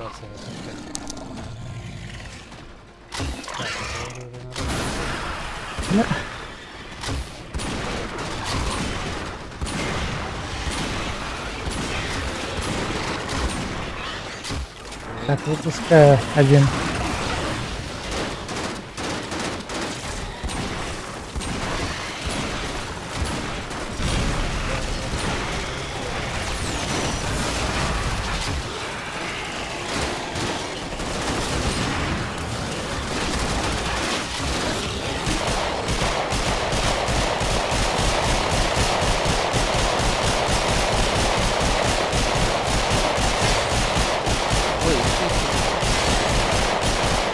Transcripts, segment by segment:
ситуация в этом. Так, это. Так, выпускаю один.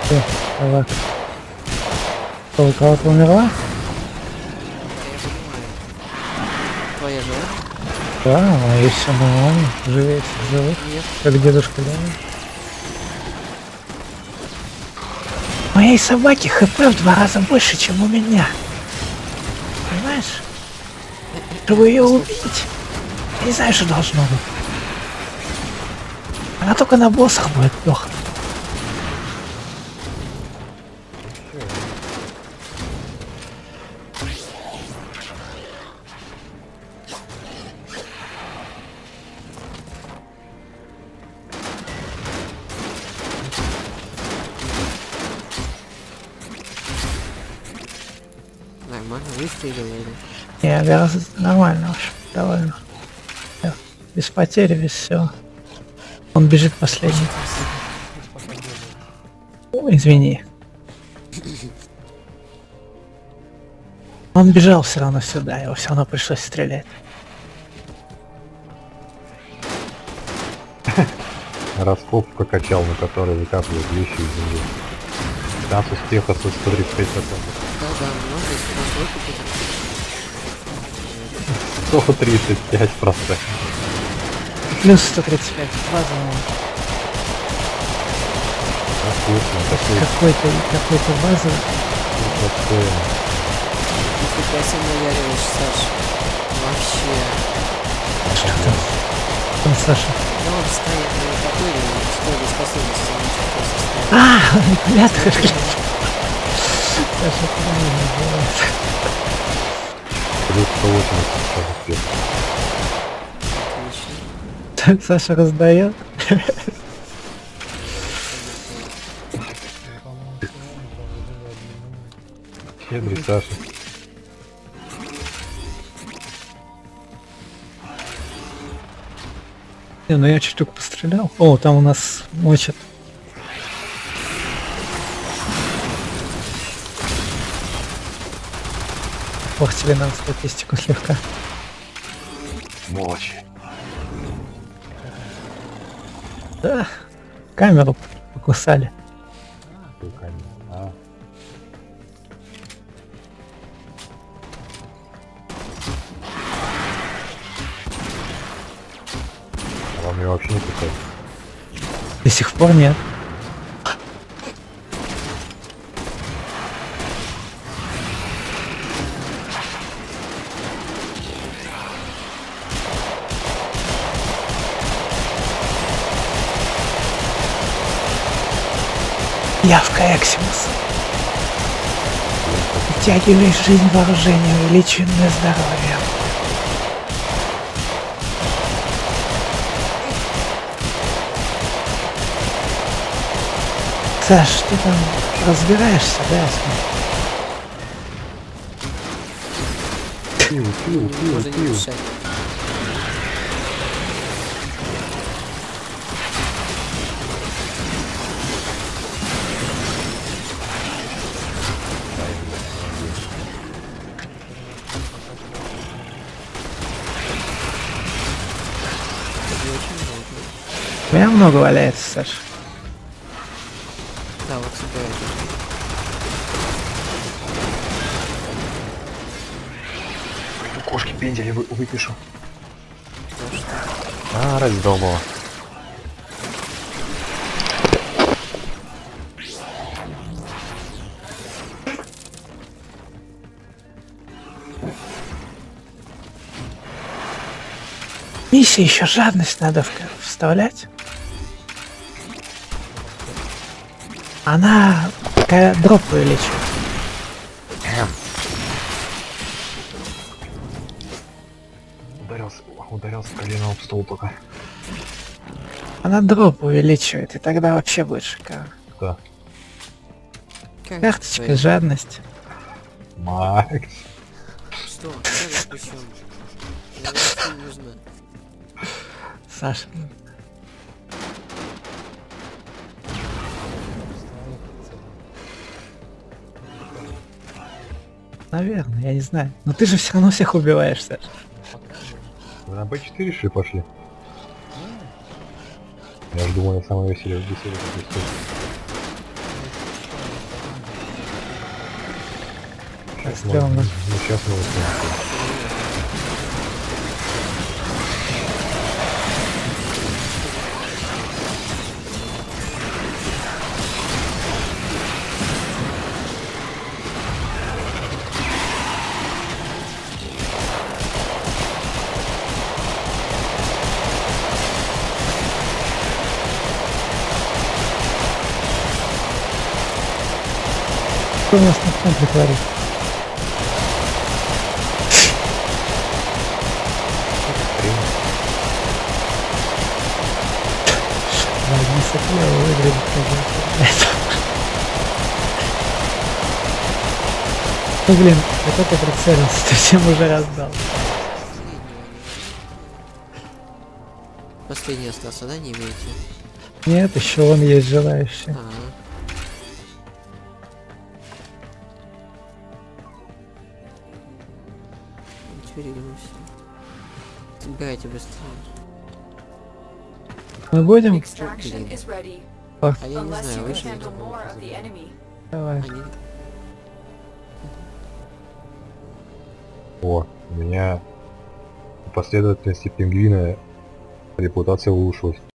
Всё, давай. Что, у кого-то умерла? Твоя жена? Да, а и все нормально. Живее всех живых. Нет. Как дедушка Ленин. Моей собаки хп в два раза больше, чем у меня. Понимаешь? Чтобы ее убить, я не знаю, что должно быть. Она только на боссах будет плохо. Нормально выстрелил? Не, гораздо нормально уж, довольно. Без потери, без всего. Он бежит последний. О, извини. Он бежал все равно сюда, его все равно пришлось стрелять. Раскопка качал, на которой выкапывают вещи из земли. Шанс успеха состоит 35%. Да-да, много 135 просто Плюс 135, базовый. Отлично, такой. Какой-то, какой-то базовый. Такое. Нифига себе наяриваешь, Саша. Вообще. Что там? Там Саша. Да он стоит на такой какой способности. А, манипулятор. Плюс 180 шансов успеха. Отлично. Так Саша раздает. Щедрый Саша. Не, ну я чуть только пострелял. О, там у нас мочат. Тебе надо статистику слегка. Мощь. Да, камеру покусали. Вам ее вообще не пускают? До сих пор нет. Явка Эксимус. Втягиваешь жизнь вооружения, увеличенное здоровье. Саш, ты там разбираешься, да? я смотрю? Пиу, пиу, пиу, Можно меня много валяется, Саш. Да, вот сюда это. Кошки пендели вы, выпишу. Потому что А, раздолбала. Миссия еще жадность надо вставлять. Она такая дроп увеличивает. Ударился, ударился коленом об стол только. Она дроп увеличивает, и тогда вообще будет шикарно. Да. Карточка, твоя? жадность. Макс. Что? Я. Саша. Наверное, я не знаю. Но ты же все равно всех убиваешь, Саша. Вы на Б4 шли пошли? Я ж думаю, на самое веселье веселье пропустил. Так, стрёмно. Ну сейчас мы. У нас на центре творится? Ладно, сопливо выглядит, конечно. Ну блин, я только прицелился, ты всем уже раздал. Последний. Остался, да, не имеете? Нет, еще вон есть желающие. А. Ничего Собирайте быстрее. Мы будем? Ready. А я не знаю, enemy. Давай. Они... О, у меня по последовательности пингвина репутация улучшилась.